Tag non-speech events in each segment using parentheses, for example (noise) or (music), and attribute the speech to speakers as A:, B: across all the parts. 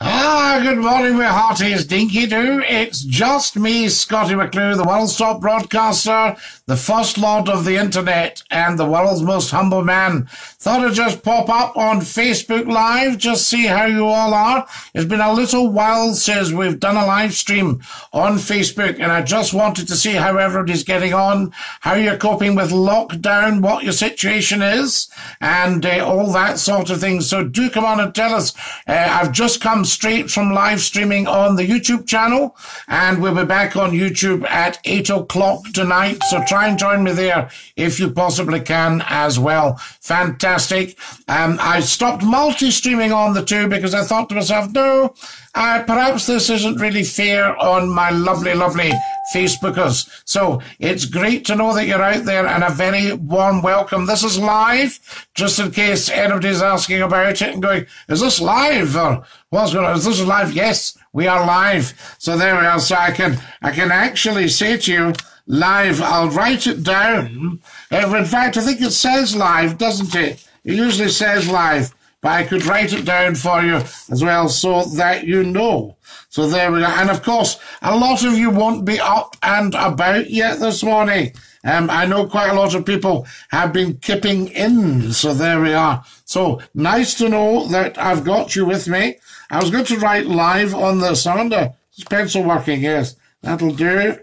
A: Ah, good morning, my hearties. Dinky do. It's just me, Scottie McClue, the world's top broadcaster, the first lord of the internet, and the world's most humble man. Thought I'd just pop up on Facebook Live, just see how you all are. It's been a little while since we've done a live stream on Facebook, and I just wanted to see how everybody's getting on, how you're coping with lockdown, what your situation is, and uh, all that sort of thing. So do come on and tell us. Uh, I've just come straight from live streaming on the YouTube channel, and we'll be back on YouTube at 8 o'clock tonight. So try and join me there if you possibly can as well. Fantastic. Um, I stopped multi streaming on the two because I thought to myself, no, uh, perhaps this isn't really fair on my lovely, lovely Facebookers. So it's great to know that you're out there and a very warm welcome. This is live, just in case anybody's asking about it and going, is this live or what's going on? Is this live? Yes, we are live. So there we are. So I can, I can actually say to you, live, I'll write it down. Uh, in fact, I think it says live, doesn't it? It usually says live but I could write it down for you as well so that you know. So there we go. And of course, a lot of you won't be up and about yet this morning. Um, I know quite a lot of people have been kipping in. So there we are. So nice to know that I've got you with me. I was going to write live on the sounder. Is pencil working? Yes, that'll do.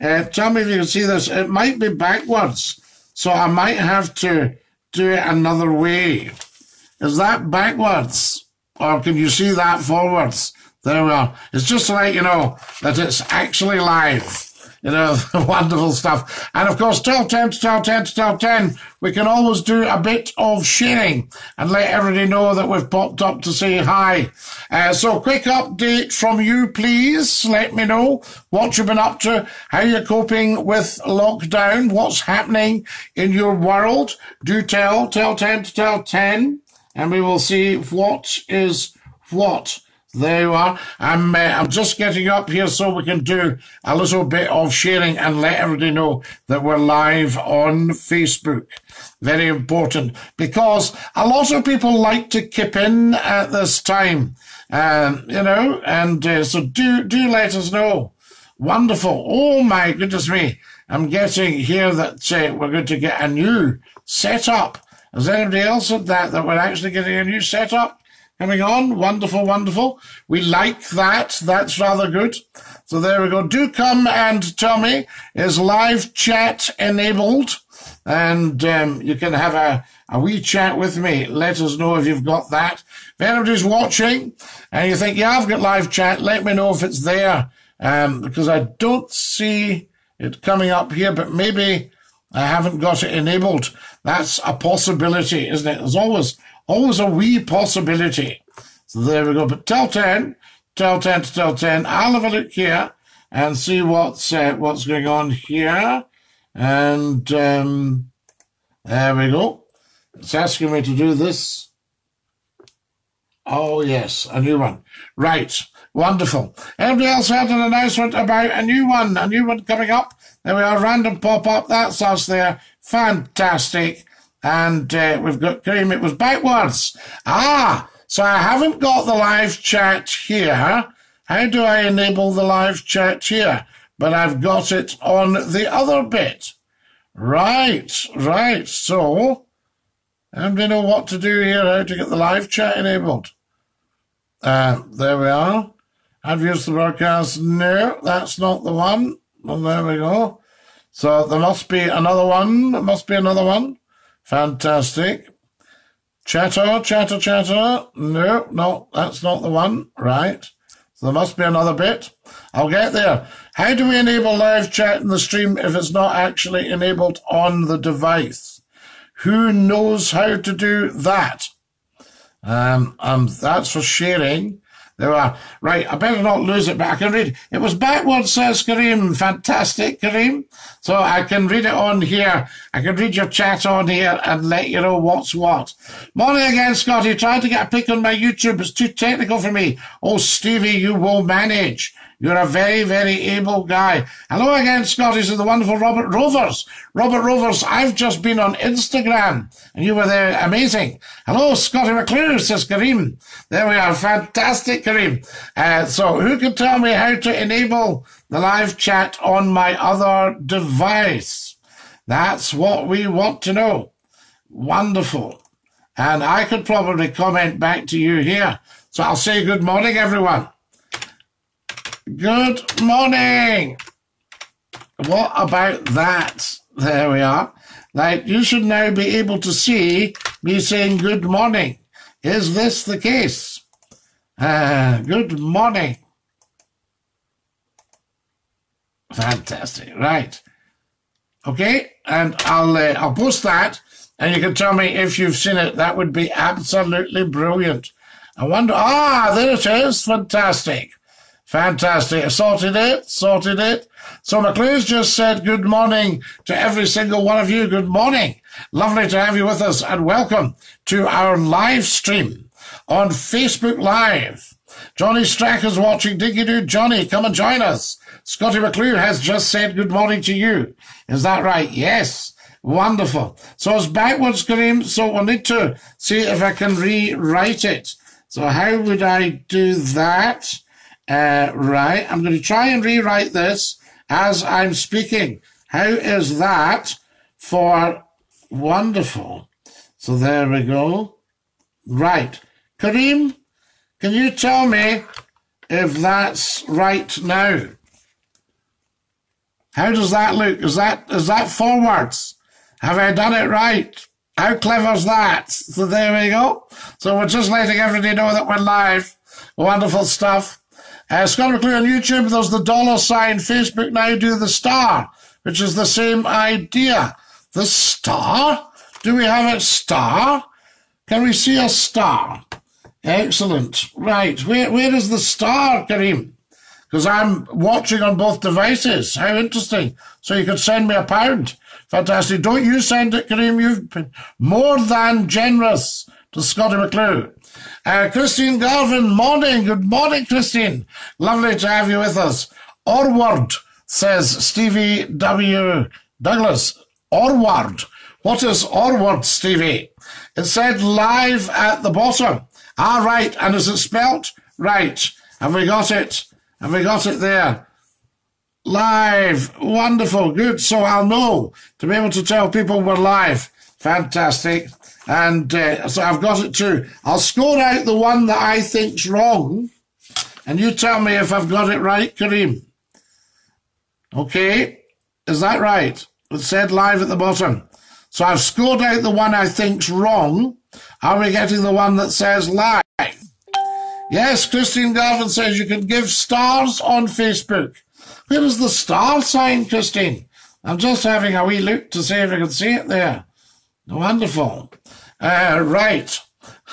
A: Uh, tell me if you can see this. It might be backwards. So I might have to do it another way. Is that backwards? Or can you see that forwards? There we are. It's just to let you know that it's actually live. You know, (laughs) wonderful stuff. And of course, 1210 to 1210 to 1210, we can always do a bit of sharing and let everybody know that we've popped up to say hi. Uh, so quick update from you, please. Let me know what you've been up to, how you're coping with lockdown, what's happening in your world. Do tell, tell 10 to tell 10 and we will see what is what. There you are. I'm, uh, I'm just getting up here so we can do a little bit of sharing and let everybody know that we're live on Facebook. Very important because a lot of people like to kip in at this time, um, you know, and uh, so do, do let us know. Wonderful. Oh my goodness me. I'm getting here that uh, we're going to get a new setup has anybody else said that, that we're actually getting a new setup coming on? Wonderful, wonderful. We like that. That's rather good. So there we go. Do come and tell me, is live chat enabled? And um, you can have a, a wee chat with me. Let us know if you've got that. If anybody's watching and you think, yeah, I've got live chat, let me know if it's there. Um, because I don't see it coming up here, but maybe I haven't got it enabled. That's a possibility, isn't it? There's always always a wee possibility. So there we go. But tell 10, tell 10 to tell 10. I'll have a look here and see what's uh, what's going on here. And um, there we go. It's asking me to do this. Oh, yes, a new one. Right. Wonderful. Anybody else had an announcement about a new one? A new one coming up? There we are, random pop-up. That's us there. Fantastic. And uh, we've got Kareem. It was backwards. Ah, so I haven't got the live chat here. How do I enable the live chat here? But I've got it on the other bit. Right, right. So, don't know what to do here, how to get the live chat enabled. Uh, there we are. I've used the broadcast. No, that's not the one. Well, there we go. So there must be another one. There must be another one. Fantastic. Chatter, chatter, chatter. No, no, that's not the one. Right. So there must be another bit. I'll get there. How do we enable live chat in the stream if it's not actually enabled on the device? Who knows how to do that? Um, um, that's for sharing. There are. Right, I better not lose it, but I can read. It was backwards, says Kareem. Fantastic, Kareem. So I can read it on here. I can read your chat on here and let you know what's what. Morning again, Scottie. Trying to get a pic on my YouTube. It's too technical for me. Oh, Stevie, you will manage. You're a very, very able guy. Hello again, Scottie, to the wonderful Robert Rovers. Robert Rovers, I've just been on Instagram and you were there. Amazing. Hello, Scottie McClue, says Kareem. There we are. Fantastic, Kareem. Uh, so who can tell me how to enable the live chat on my other device? That's what we want to know. Wonderful. And I could probably comment back to you here. So I'll say good morning, everyone. Good morning. What about that? There we are. Like, you should now be able to see me saying good morning. Is this the case? Uh, good morning. Fantastic. Right. Okay. And I'll, uh, I'll post that and you can tell me if you've seen it. That would be absolutely brilliant. I wonder, ah, there it is. Fantastic. Fantastic. Sorted it, sorted it. So McClue's just said good morning to every single one of you. Good morning. Lovely to have you with us and welcome to our live stream on Facebook Live. Johnny Strack is watching. Dinky Doo Johnny, come and join us. Scottie McClue has just said good morning to you. Is that right? Yes. Wonderful. So it's backwards, Kareem. So we'll need to see if I can rewrite it. So how would I do that? Uh, right, I'm going to try and rewrite this as I'm speaking. How is that for wonderful? So there we go. Right. Kareem, can you tell me if that's right now? How does that look? Is that is that forwards? Have I done it right? How clever's that? So there we go. So we're just letting everybody know that we're live. Wonderful stuff. Uh, Scott McClue on YouTube, there's the dollar sign. Facebook now do the star, which is the same idea. The star? Do we have a star? Can we see a star? Excellent. Right. Where, where is the star, Kareem? Because I'm watching on both devices. How interesting. So you could send me a pound. Fantastic. Don't you send it, Kareem. You've been more than generous to Scottie McClue. Uh, Christine Garvin, morning. Good morning, Christine. Lovely to have you with us. Orward, says Stevie W. Douglas. Orward. What is Orward, Stevie? It said live at the bottom. Ah, right. And is it spelt? Right. Have we got it? Have we got it there? Live. Wonderful. Good. So I'll know to be able to tell people we're live. Fantastic. And uh, so I've got it too. I'll score out the one that I think's wrong, and you tell me if I've got it right, Kareem. Okay, is that right? It said live at the bottom. So I've scored out the one I think's wrong. Are we getting the one that says live? Yes, Christine Garvin says you can give stars on Facebook. Where is the star sign, Christine? I'm just having a wee look to see if I can see it there. Wonderful. Uh, right.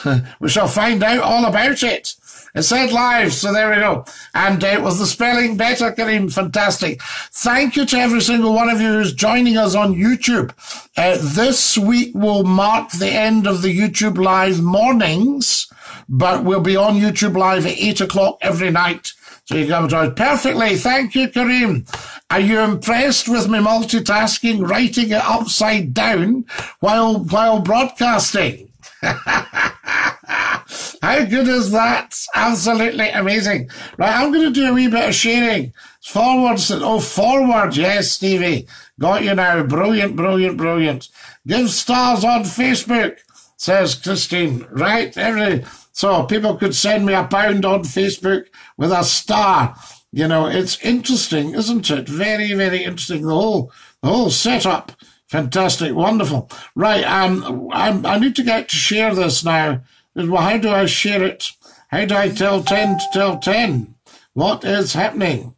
A: (laughs) we shall find out all about it. It said live, so there we go. And uh, it was the spelling better, Kareem. Fantastic. Thank you to every single one of you who's joining us on YouTube. Uh, this week will mark the end of the YouTube Live mornings, but we'll be on YouTube Live at 8 o'clock every night. So you come to perfectly. Thank you, Kareem. Are you impressed with me multitasking, writing it upside down while while broadcasting? (laughs) How good is that? Absolutely amazing. Right, I'm going to do a wee bit of sharing. Forwards, oh, forward. Yes, Stevie. Got you now. Brilliant, brilliant, brilliant. Give stars on Facebook, says Christine. Right, every, so people could send me a pound on Facebook with a star. You know, it's interesting, isn't it? Very, very interesting. The whole, the whole setup. Fantastic, wonderful. Right, um, I'm, I need to get to share this now. Well, how do I share it? How do I tell 10 to tell 10? What is happening?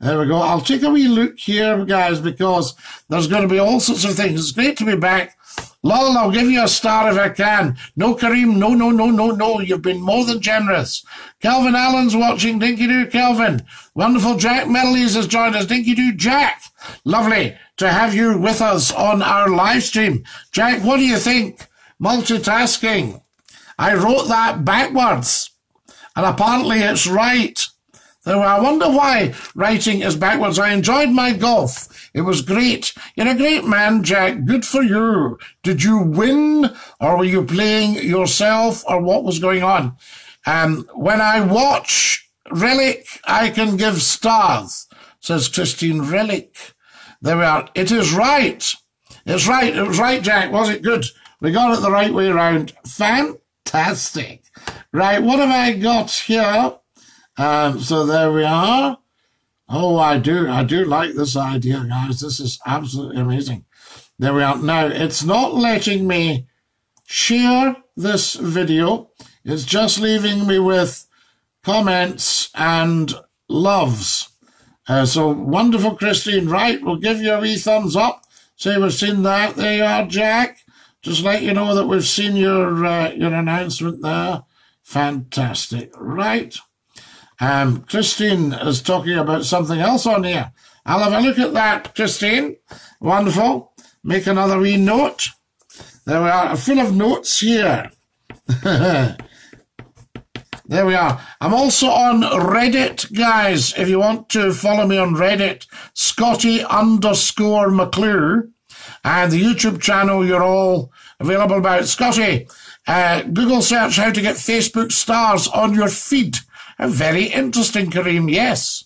A: There we go. I'll take a wee look here, guys, because there's going to be all sorts of things. It's great to be back. Lol, I'll give you a star if I can. No, Kareem, no, no, no, no, no. You've been more than generous. Calvin Allen's watching. Dinky Doo, Calvin. Wonderful Jack Mellies has joined us. Dinky Doo, Jack. Lovely to have you with us on our live stream. Jack, what do you think? Multitasking. I wrote that backwards, and apparently it's right. I wonder why writing is backwards. I enjoyed my golf. It was great. You're a great man, Jack. Good for you. Did you win or were you playing yourself or what was going on? Um, when I watch Relic, I can give stars, says Christine Relic. There we are. It is right. It's right. It was right, Jack. Was it good? We got it the right way around. Fantastic. Right, what have I got here? Um, so there we are. Oh, I do. I do like this idea, guys. This is absolutely amazing. There we are. Now, it's not letting me share this video. It's just leaving me with comments and loves. Uh, so wonderful, Christine. Right, we'll give you a wee thumbs up. Say we've seen that. There you are, Jack. Just let you know that we've seen your uh, your announcement there. Fantastic. Right. Um, Christine is talking about something else on here. I'll have a look at that, Christine. Wonderful. Make another wee note. There we are, full of notes here. (laughs) there we are. I'm also on Reddit, guys. If you want to follow me on Reddit, Scottie underscore McClue. And the YouTube channel, you're all available about. Scottie, uh, Google search how to get Facebook stars on your feed. A very interesting, Kareem, yes.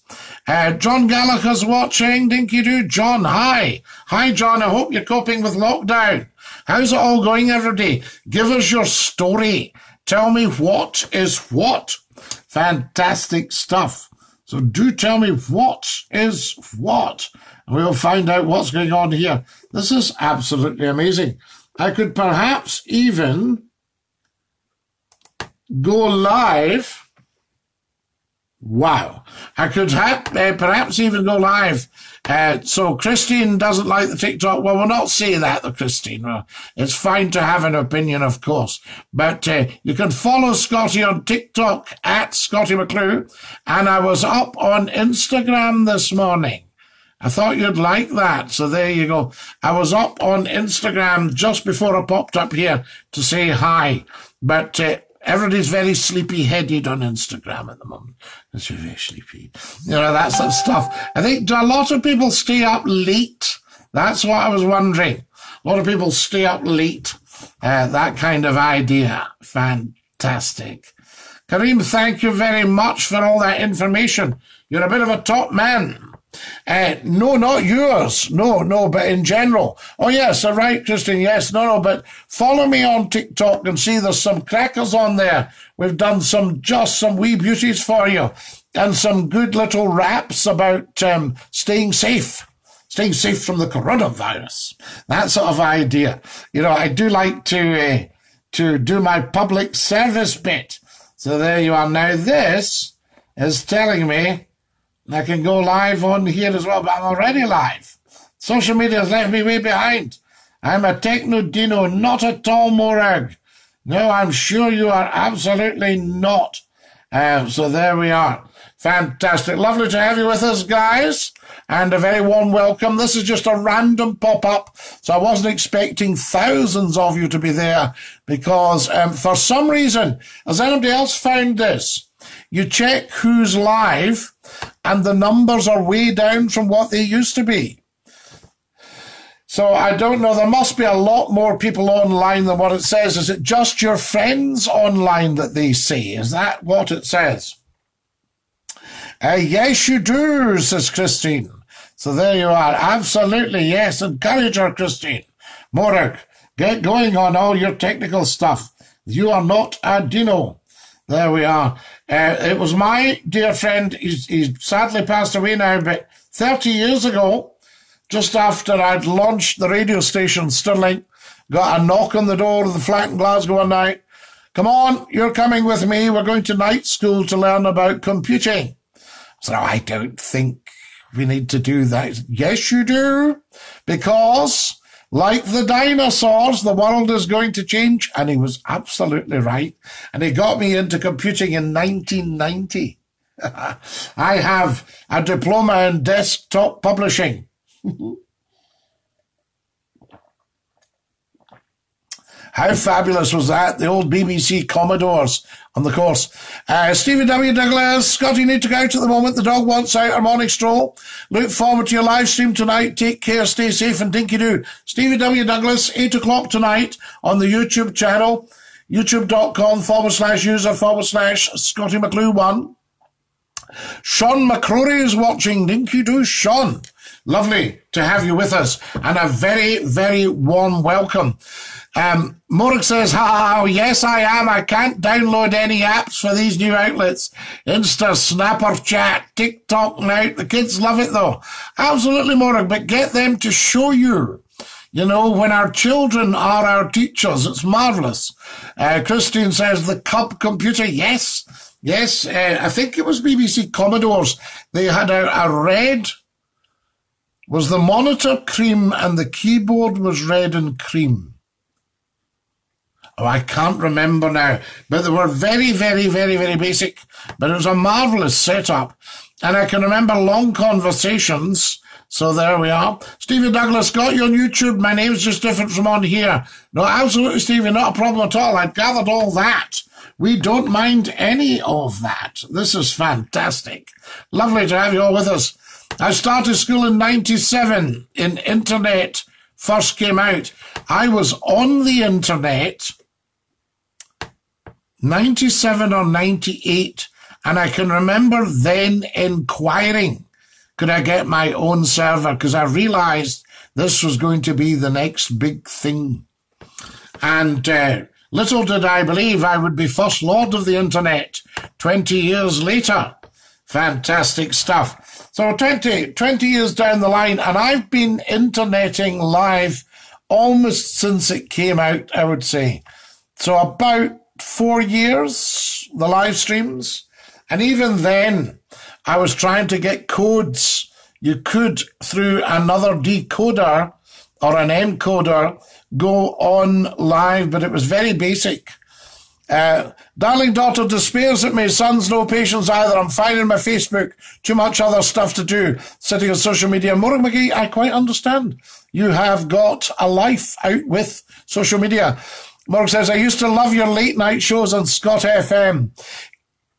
A: Uh, John Gallagher's watching. Dinky Doo. John, hi. Hi, John. I hope you're coping with lockdown. How's it all going every day? Give us your story. Tell me what is what. Fantastic stuff. So do tell me what is what. And we'll find out what's going on here. This is absolutely amazing. I could perhaps even go live Wow. I could uh, perhaps even go live. Uh, so Christine doesn't like the TikTok. Well, we'll not say that, Christine. Well, it's fine to have an opinion, of course. But uh, you can follow Scottie on TikTok at Scottie McClue. And I was up on Instagram this morning. I thought you'd like that. So there you go. I was up on Instagram just before I popped up here to say hi. But uh, Everybody's very sleepy headed on Instagram at the moment. It's very sleepy. You know, that sort of stuff. I think do a lot of people stay up late? That's what I was wondering. A lot of people stay up late. Uh, that kind of idea. Fantastic. Kareem, thank you very much for all that information. You're a bit of a top man. Uh, no, not yours. No, no, but in general. Oh, yes, all right, Christian. Yes, no, no, but follow me on TikTok and see there's some crackers on there. We've done some, just some wee beauties for you and some good little raps about um, staying safe. Staying safe from the coronavirus. That sort of idea. You know, I do like to, uh, to do my public service bit. So there you are. Now this is telling me I can go live on here as well, but I'm already live. Social media has left me way behind. I'm a techno dino, not at all Morag. No, I'm sure you are absolutely not. Uh, so there we are. Fantastic. Lovely to have you with us, guys. And a very warm welcome. This is just a random pop up. So I wasn't expecting thousands of you to be there because um, for some reason, has anybody else found this? You check who's live and the numbers are way down from what they used to be. So I don't know. There must be a lot more people online than what it says. Is it just your friends online that they see? Is that what it says? Uh, yes, you do, says Christine. So there you are. Absolutely, yes. Encourage her, Christine. Morag, get going on all your technical stuff. You are not a dino. There we are. Uh, it was my dear friend, he's, he's sadly passed away now, but 30 years ago, just after I'd launched the radio station Stirling, got a knock on the door of the flat in Glasgow one night. Come on, you're coming with me. We're going to night school to learn about computing. So I don't think we need to do that. Yes, you do, because like the dinosaurs, the world is going to change. And he was absolutely right. And he got me into computing in 1990. (laughs) I have a diploma in desktop publishing. (laughs) How fabulous was that? The old BBC Commodores. On the course. Uh, Stevie W. Douglas, Scottie, need to go out at the moment. The dog wants out a morning stroll. Look forward to your live stream tonight. Take care, stay safe, and dinky do. Stevie W. Douglas, 8 o'clock tonight on the YouTube channel, youtube.com forward slash user forward slash Scottie McClue 1. Sean McCrory is watching. Dinky do, Sean. Lovely to have you with us and a very, very warm welcome. Um, Morg says, oh, yes, I am. I can't download any apps for these new outlets. Insta, Snapper Chat, TikTok now. The kids love it though. Absolutely, Morg, but get them to show you. You know, when our children are our teachers, it's marvellous. Uh, Christine says, the Cub computer, yes, yes. Uh, I think it was BBC Commodores. They had a, a red, was the monitor cream and the keyboard was red and cream. Oh, I can't remember now, but they were very, very, very, very basic. But it was a marvelous setup. And I can remember long conversations. So there we are. Stevie Douglas got you on YouTube. My name's just different from on here. No, absolutely, Stevie, not a problem at all. I've gathered all that. We don't mind any of that. This is fantastic. Lovely to have you all with us. I started school in 97 in internet first came out. I was on the internet 97 or 98, and I can remember then inquiring, could I get my own server? Because I realized this was going to be the next big thing. And uh, little did I believe I would be first lord of the internet 20 years later. Fantastic stuff. So 20, 20 years down the line, and I've been interneting live almost since it came out, I would say. So about four years, the live streams. And even then, I was trying to get codes. You could, through another decoder or an encoder, go on live, but it was very basic. Uh, darling daughter despairs at me. Son's no patience either. I'm finding my Facebook. Too much other stuff to do. Sitting on social media. Morag McGee, I quite understand. You have got a life out with social media. Mark says, I used to love your late night shows on Scot FM.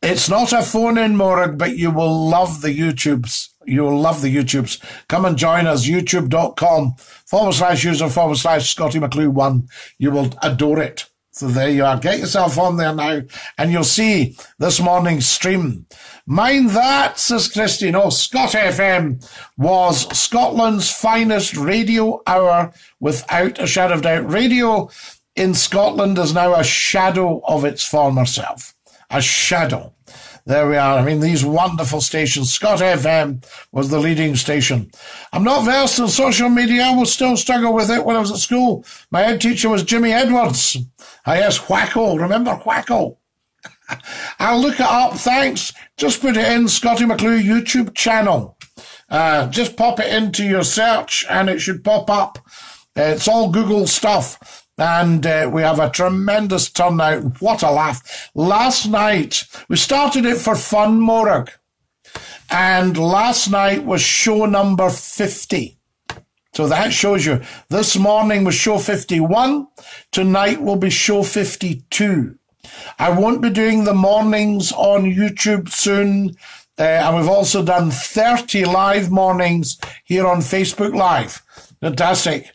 A: It's not a phone in, Morag, but you will love the YouTubes. You will love the YouTubes. Come and join us, youtube.com forward slash user forward slash Scottie McClue one. You will adore it. So there you are. Get yourself on there now and you'll see this morning's stream. Mind that, says Christine. Oh, Scot FM was Scotland's finest radio hour without a shadow of doubt. Radio in Scotland is now a shadow of its former self. A shadow. There we are. I mean, these wonderful stations. Scot FM was the leading station. I'm not versed in social media. I will still struggle with it when I was at school. My head teacher was Jimmy Edwards. I asked Whacko. Remember Whacko? (laughs) I'll look it up. Thanks. Just put it in Scottie McClue YouTube channel. Uh, just pop it into your search and it should pop up. It's all Google stuff and uh, we have a tremendous turnout. What a laugh. Last night, we started it for fun, Morag, and last night was show number 50. So that shows you. This morning was show 51. Tonight will be show 52. I won't be doing the mornings on YouTube soon. Uh, and we've also done 30 live mornings here on Facebook Live. Fantastic.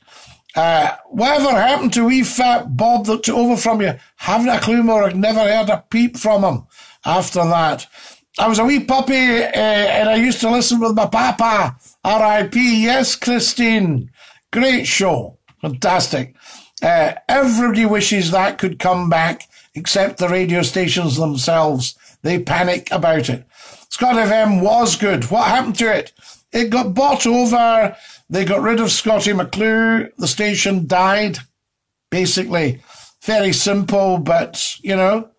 A: Uh, whatever happened to wee fat Bob that took over from you? Haven't a clue more. I've never heard a peep from him after that. I was a wee puppy uh, and I used to listen with my papa. R.I.P. Yes, Christine. Great show. Fantastic. Uh, everybody wishes that could come back except the radio stations themselves. They panic about it. Scot FM was good. What happened to it? It got bought over they got rid of Scottie McClue. The station died, basically. Very simple, but, you know.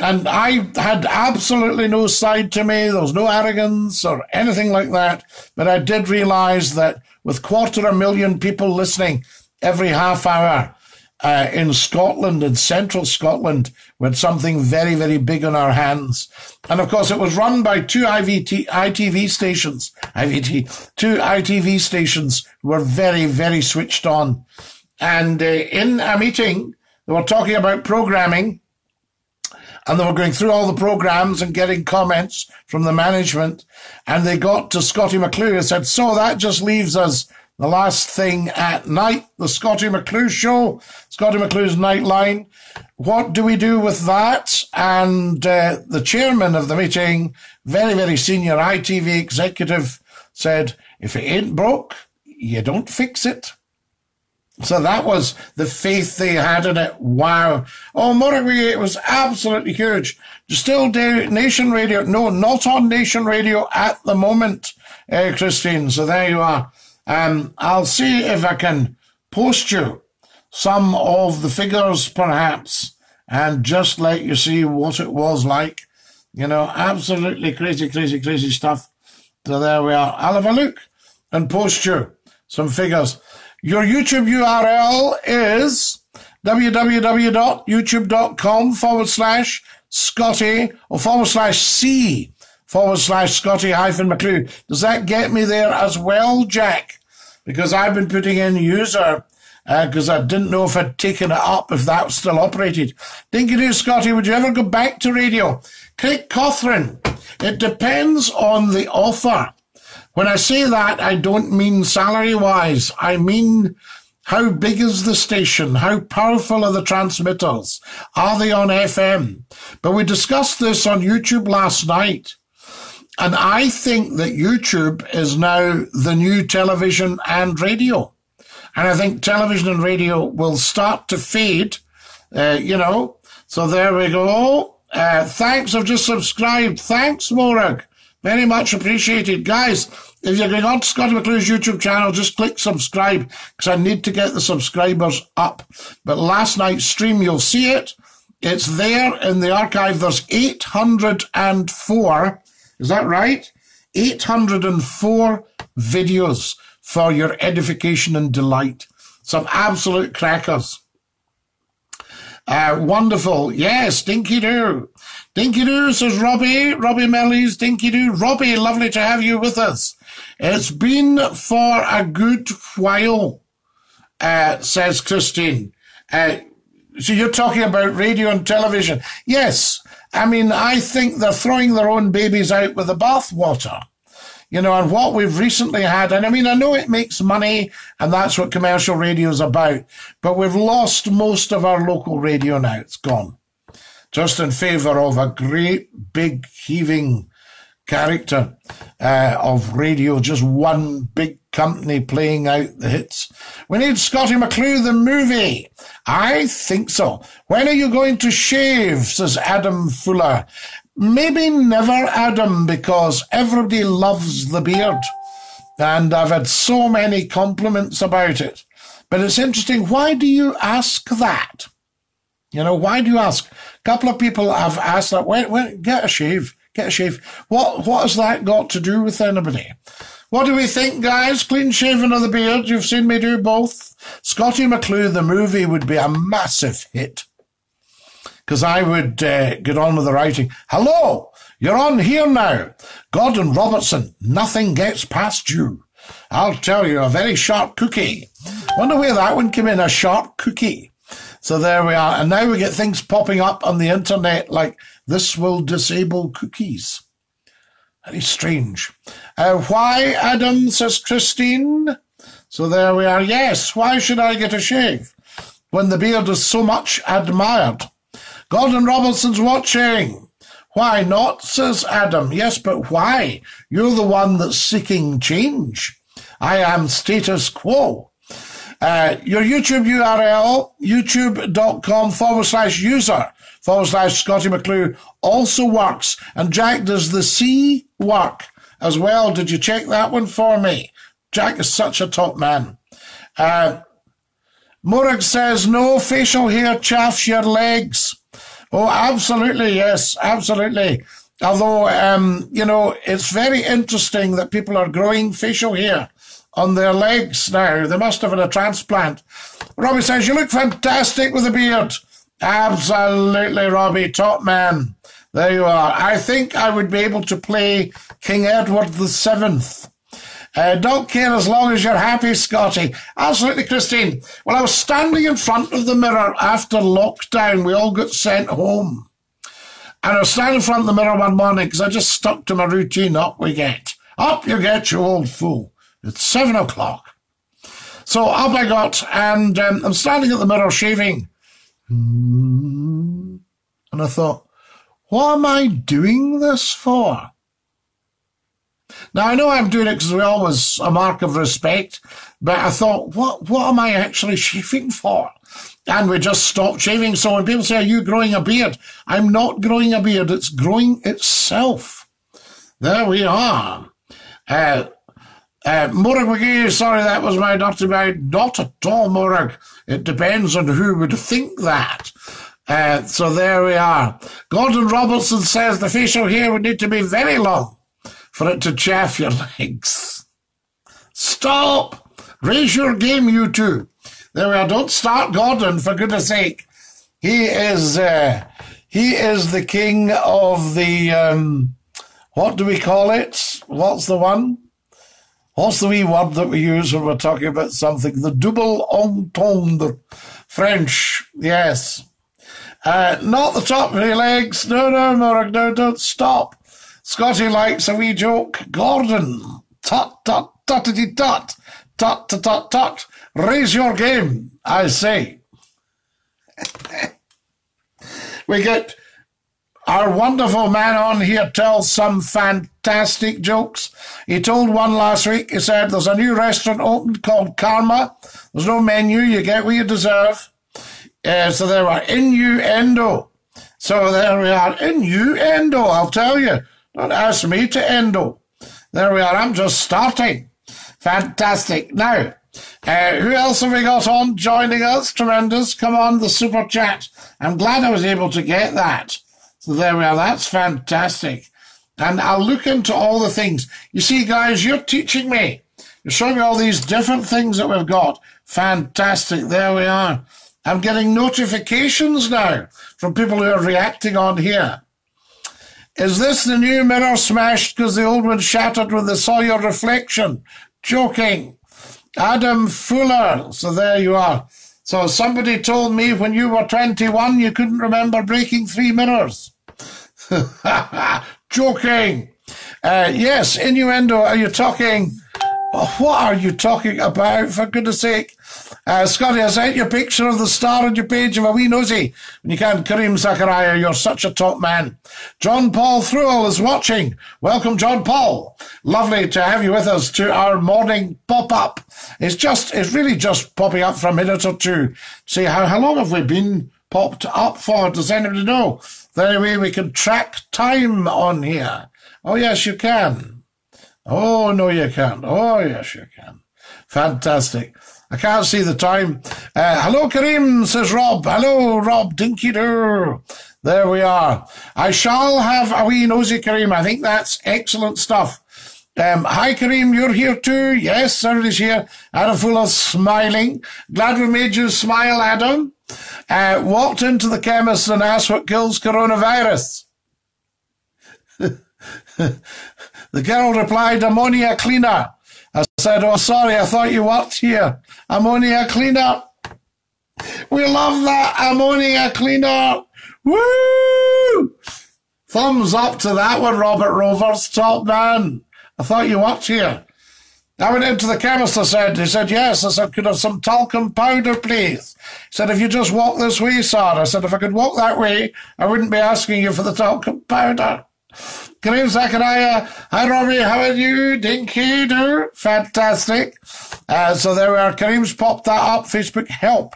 A: And I had absolutely no side to me. There was no arrogance or anything like that. But I did realize that with quarter a million people listening every half hour, uh, in Scotland, in central Scotland, with something very, very big on our hands. And of course, it was run by two IVT, ITV stations, IVT, two ITV stations were very, very switched on. And uh, in a meeting, they were talking about programming. and they were going through all the programs and getting comments from the management. And they got to Scottie McClue and said, so that just leaves us the last thing at night, the Scottie McClue show, Scottie McClue's Nightline. What do we do with that? And uh, the chairman of the meeting, very, very senior ITV executive, said, if it ain't broke, you don't fix it. So that was the faith they had in it. Wow. Oh, Moragwe, it was absolutely huge. Still Nation Radio. No, not on Nation Radio at the moment, uh, Christine. So there you are. Um, I'll see if I can post you some of the figures, perhaps, and just let you see what it was like. You know, absolutely crazy, crazy, crazy stuff. So there we are. I'll have a look and post you some figures. Your YouTube URL is www.youtube.com forward slash Scottie or forward slash C forward slash Scottie hyphen McClue. Does that get me there as well, Jack? Because I've been putting in user because uh, I didn't know if I'd taken it up, if that was still operated. Dinky do, Scottie, would you ever go back to radio? Craig Cawthron, it depends on the offer. When I say that, I don't mean salary wise. I mean, how big is the station? How powerful are the transmitters? Are they on FM? But we discussed this on YouTube last night. And I think that YouTube is now the new television and radio. And I think television and radio will start to fade, uh, you know. So there we go. Uh, thanks, I've just subscribed. Thanks, Morag. Very much appreciated. Guys, if you're going on to Scottie McClue's YouTube channel, just click subscribe because I need to get the subscribers up. But last night's stream, you'll see it. It's there in the archive. There's 804. Is that right? 804 videos for your edification and delight. Some absolute crackers. Uh, wonderful. Yes, dinky do. Dinky Doo, says Robbie. Robbie Mellies, Dinky Doo. Robbie, lovely to have you with us. It's been for a good while, uh, says Christine. Uh, so you're talking about radio and television. Yes. I mean, I think they're throwing their own babies out with the bathwater. You know, and what we've recently had, and I mean, I know it makes money and that's what commercial radio is about, but we've lost most of our local radio now. It's gone just in favour of a great big heaving character uh, of radio, just one big company playing out the hits. We need Scottie McClue, the movie. I think so. When are you going to shave? says Adam Fuller. Maybe never, Adam, because everybody loves the beard. And I've had so many compliments about it. But it's interesting. Why do you ask that? You know, why do you ask? A couple of people have asked that. When, when, get a shave. Get a shave. What, what has that got to do with anybody? What do we think, guys? Clean shaven or the beard? You've seen me do both. Scottie McClue, the movie, would be a massive hit. Because I would uh, get on with the writing. Hello, you're on here now. Gordon Robertson, nothing gets past you. I'll tell you, a very sharp cookie. Wonder where that one came in, a sharp cookie. So there we are. And now we get things popping up on the internet like this will disable cookies. Very strange. Uh, why, Adam, says Christine. So there we are. Yes, why should I get a shave when the beard is so much admired? Gordon Robertson's watching. Why not, says Adam. Yes, but why? You're the one that's seeking change. I am status quo. Uh, your YouTube URL, youtube.com forward slash user forward slash Scottie McClue also works. And Jack, does the C work as well? Did you check that one for me? Jack is such a top man. Uh, Morag says, no facial hair chafes your legs. Oh, absolutely. Yes, absolutely. Although, um, you know, it's very interesting that people are growing facial hair on their legs now. They must have had a transplant. Robbie says, You look fantastic with a beard. Absolutely, Robbie. Top man. There you are. I think I would be able to play King Edward the Seventh. Uh, don't care as long as you're happy, Scottie. Absolutely, Christine. Well, I was standing in front of the mirror after lockdown. We all got sent home. And I was standing in front of the mirror one morning because I just stuck to my routine. Up we get. Up you get, you old fool. It's seven o'clock. So up I got, and um, I'm standing at the mirror shaving. And I thought, what am I doing this for? Now I know I'm doing it because we always a mark of respect, but I thought, what what am I actually shaving for? And we just stopped shaving. So when people say, Are you growing a beard? I'm not growing a beard, it's growing itself. There we are. Uh, uh, Morag McGee, sorry, that was my dirty mouth. Not at all, Morag. It depends on who would think that. Uh, so there we are. Gordon Robertson says the facial hair would need to be very long for it to chafe your (laughs) legs. Stop! Raise your game, you two. There we are. Don't start Gordon, for goodness sake. He is, uh, he is the king of the, um, what do we call it? What's the one? What's the wee word that we use when we're talking about something? The double entendre, French. Yes. Uh, not the top of your legs. No, no, no, no, don't stop. Scottie likes a wee joke. Gordon. Tut, tut, tutty, tut. Tut, tut, tut, tut. Raise your game, I say. (laughs) we get our wonderful man on here tells some fantastic jokes. He told one last week. He said, There's a new restaurant opened called Karma. There's no menu. You get what you deserve. Uh, so there are innuendo. So there we are. Innuendo, I'll tell you. Don't ask me to endo. There we are. I'm just starting. Fantastic. Now, uh, who else have we got on joining us? Tremendous. Come on, the super chat. I'm glad I was able to get that. So there we are. That's fantastic. And I'll look into all the things. You see, guys, you're teaching me. You're showing me all these different things that we've got. Fantastic. There we are. I'm getting notifications now from people who are reacting on here. Is this the new mirror smashed because the old one shattered when they saw your reflection? Joking. Adam Fuller. So there you are. So somebody told me when you were 21 you couldn't remember breaking three mirrors. (laughs) Joking. Uh, yes, innuendo. Are you talking? What are you talking about, for goodness sake? Uh, Scottie, I sent you a picture of the star on your page of a wee nosy. When you can't, Kareem Zakaria, you're such a top man. John Paul Thruell is watching. Welcome, John Paul. Lovely to have you with us to our morning pop-up. It's just, it's really just popping up for a minute or two. See, how, how long have we been popped up for? Does anybody know? Anyway, we can track time on here. Oh, yes, you can. Oh, no, you can't. Oh, yes, you can. Fantastic. I can't see the time. Uh, hello, Kareem, says Rob. Hello, Rob. Dinky doo. There we are. I shall have a wee nosy, Kareem. I think that's excellent stuff. Um, hi, Kareem, you're here too. Yes, everybody's here. Adam Fuller smiling. Glad we made you smile, Adam. Uh, walked into the chemist and asked what kills coronavirus. (laughs) the girl replied, ammonia cleaner. I said, Oh, sorry, I thought you worked here. Ammonia cleaner. We love that ammonia cleaner. Woo! Thumbs up to that one, Robert Rovers. Top man. I thought you worked here. I went into the chemist, I said. He said, yes. I said, could I have some talcum powder, please? He said, if you just walk this way, sir. I said, if I could walk that way, I wouldn't be asking you for the talcum powder. Kareem Zachariah. Hi, Robbie. How are you? Dinky do. Fantastic. Uh, so there we are. Kareem's popped that up. Facebook help.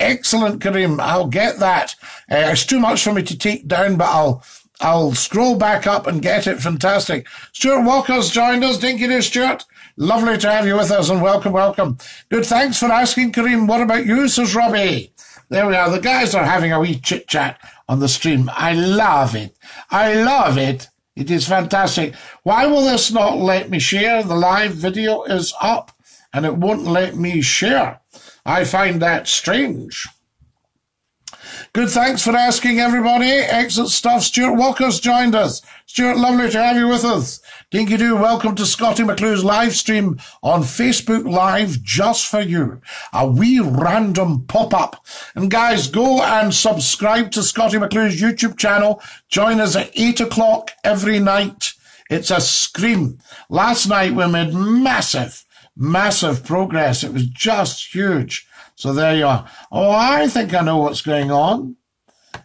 A: Excellent, Kareem. I'll get that. Uh, it's too much for me to take down, but I'll I'll scroll back up and get it. Fantastic. Stuart Walker's joined us. Dinky do, Stuart. Lovely to have you with us and welcome, welcome. Good. Thanks for asking, Kareem. What about you, says Robbie? There we are. The guys are having a wee chit chat on the stream. I love it. I love it. It is fantastic. Why will this not let me share? The live video is up and it won't let me share. I find that strange. Good, thanks for asking, everybody. Excellent stuff. Stuart Walker's joined us. Stuart, lovely to have you with us. Dinky Doo, welcome to Scottie McClue's live stream on Facebook Live just for you. A wee random pop up. And guys, go and subscribe to Scottie McClue's YouTube channel. Join us at 8 o'clock every night. It's a scream. Last night we made massive, massive progress. It was just huge. So there you are. Oh, I think I know what's going on.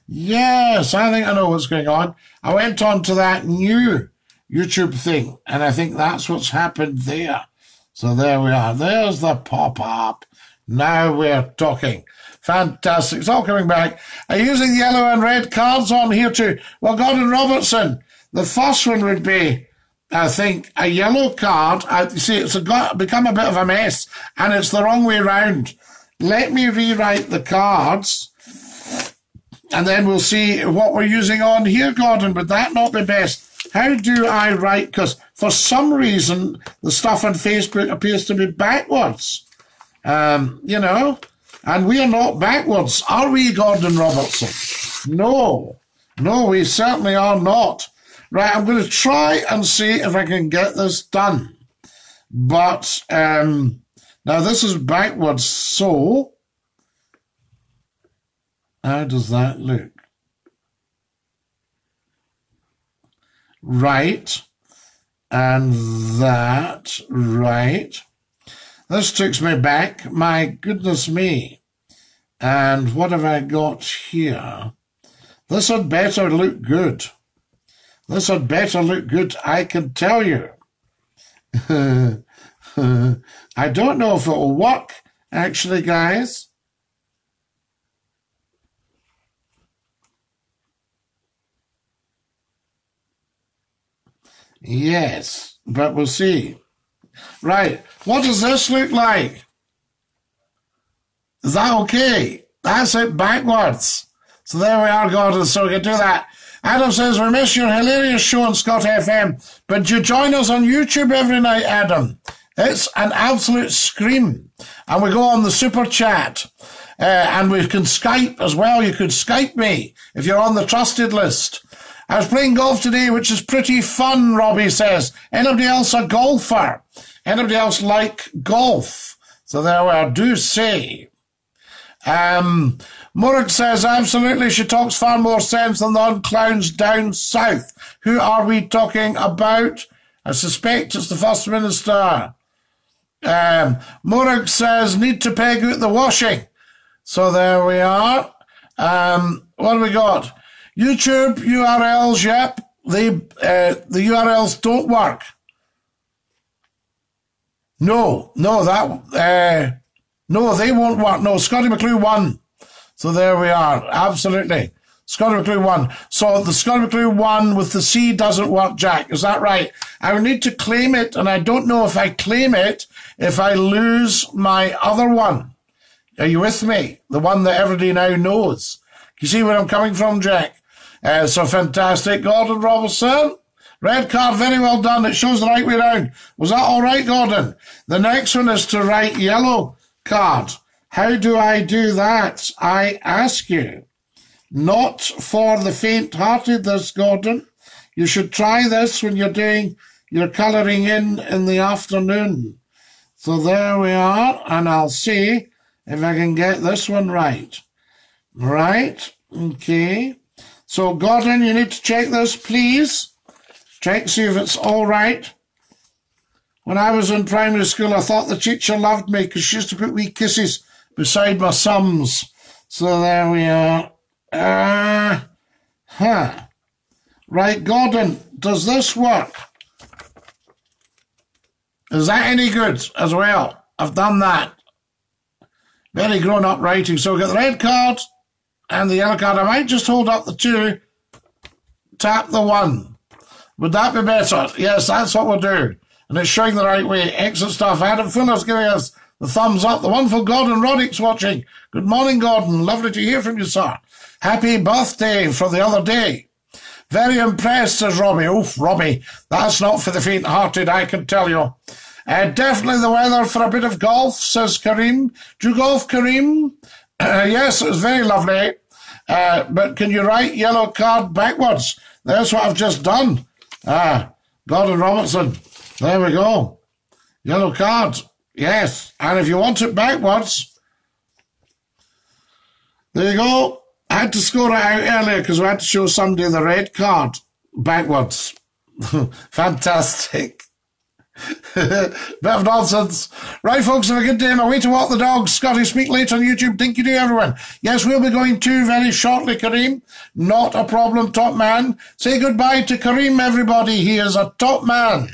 A: Yes, I think I know what's going on. I went on to that new YouTube thing, and I think that's what's happened there. So there we are. There's the pop up. Now we're talking. Fantastic. It's all coming back. Are you using yellow and red cards on here too? Well, Gordon Robertson, the first one would be, I think, a yellow card. I, see, it's got, become a bit of a mess, and it's the wrong way round. Let me rewrite the cards and then we'll see what we're using on here, Gordon. Would that not be best? How do I write? Because for some reason, the stuff on Facebook appears to be backwards. Um, you know, and we are not backwards, are we, Gordon Robertson? No, no, we certainly are not. Right, I'm going to try and see if I can get this done. But um, now this is backwards, so how does that look? Right, and that, right. This takes me back, my goodness me. And what have I got here? This had better look good. This had better look good, I can tell you. (laughs) I don't know if it will work, actually, guys. Yes, but we'll see. Right, what does this look like? Is that okay? That's it backwards. So there we are, Gordon, so we can do that. Adam says, we miss your hilarious show on Scot FM, but you join us on YouTube every night, Adam. It's an absolute scream. And we go on the super chat. Uh, and we can Skype as well. You could Skype me if you're on the trusted list. I was playing golf today, which is pretty fun, Robbie says. Anybody else a golfer? Anybody else like golf? So there we are. Do say. Um, says, absolutely, she talks far more sense than the clowns down south. Who are we talking about? I suspect it's the First Minister. Um, says, need to peg out the washing. So there we are. Um, what have we got? YouTube URLs, yep. They, uh, the URLs don't work. No, no, that, uh, no, they won't work. No, Scotty McClue won. So there we are. Absolutely. Scotty McClue won. So the Scotty McClue one with the C doesn't work, Jack. Is that right? I would need to claim it, and I don't know if I claim it if I lose my other one. Are you with me? The one that everybody now knows. You see where I'm coming from, Jack? Uh, so fantastic. Gordon Robertson. Red card, very well done. It shows the right way round. Was that all right, Gordon? The next one is to write yellow card. How do I do that? I ask you. Not for the faint-hearted, this, Gordon. You should try this when you're doing your colouring in in the afternoon. So there we are, and I'll see if I can get this one right. Right, okay. So Gordon, you need to check this, please. Check, see if it's all right. When I was in primary school, I thought the teacher loved me because she used to put wee kisses beside my sums. So there we are. Uh, huh. Right, Gordon, does this work? Is that any good as well? I've done that. Very grown up writing. So we got the red card and the yellow card. I might just hold up the two, tap the one. Would that be better? Yes, that's what we'll do. And it's showing the right way. Excellent stuff. Adam Fuller's giving us the thumbs up. The wonderful Gordon Roddick's watching. Good morning, Gordon. Lovely to hear from you, sir. Happy birthday for the other day. Very impressed, says Robbie. Oof, Robbie, that's not for the faint-hearted, I can tell you. Uh, definitely the weather for a bit of golf, says Kareem. Do you golf, Kareem? Uh, (clears throat) yes, it was very lovely. Uh, but can you write yellow card backwards? That's what I've just done. Ah, Gordon Robertson. There we go. Yellow card. Yes. And if you want it backwards, there you go. I had to score it out earlier because we had to show somebody the red card backwards. (laughs) Fantastic. (laughs) Bit of nonsense. Right, folks, have a good day. I'm away to walk the dogs. Scottie, speak later on YouTube. Thank you to everyone. Yes, we'll be going to very shortly, Kareem. Not a problem, top man. Say goodbye to Kareem, everybody. He is a top man.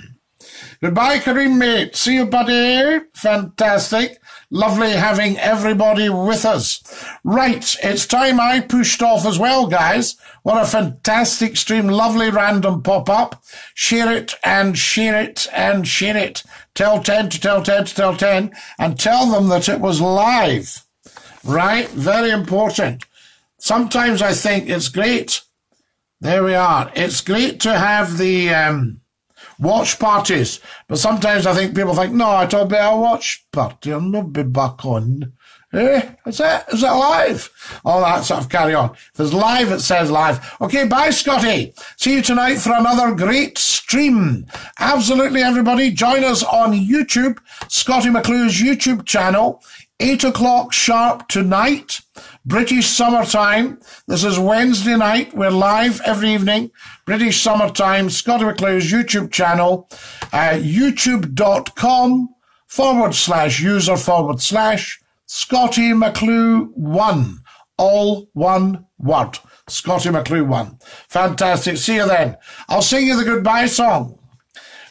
A: Goodbye, Kareem, mate. See you, buddy. Fantastic. Lovely having everybody with us. Right, it's time I pushed off as well, guys. What a fantastic stream. Lovely random pop-up. Share it and share it and share it. Tell 10 to tell 10 to tell 10 and tell them that it was live. Right? Very important. Sometimes I think it's great. There we are. It's great to have the... Um, watch parties. But sometimes I think people think, no, I told about a watch party. I'll not be back on. Eh, is it? Is it live? All that sort of carry on. If it's live, it says live. Okay, bye, Scottie. See you tonight for another great stream. Absolutely, everybody. Join us on YouTube, Scottie McClue's YouTube channel, 8 o'clock sharp tonight. British summertime. This is Wednesday night. We're live every evening. British summertime, Scottie McClue's YouTube channel, uh, youtube.com forward slash user forward slash Scottie McClue 1. All one word. Scottie McClue 1. Fantastic. See you then. I'll sing you the goodbye song.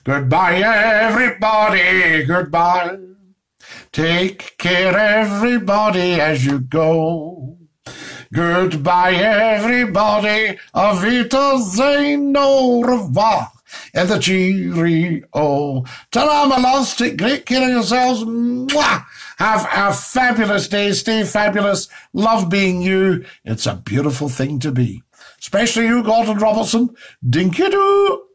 A: Goodbye, everybody. Goodbye. Take care, everybody, as you go. Goodbye, everybody. Auf Wiedersehen, au revoir. And the cheerio. Ta-ra, my loves. Take great care of yourselves. Mwah! Have a fabulous day. Stay fabulous. Love being you. It's a beautiful thing to be. Especially you, Gordon Robertson. Dinky-doo.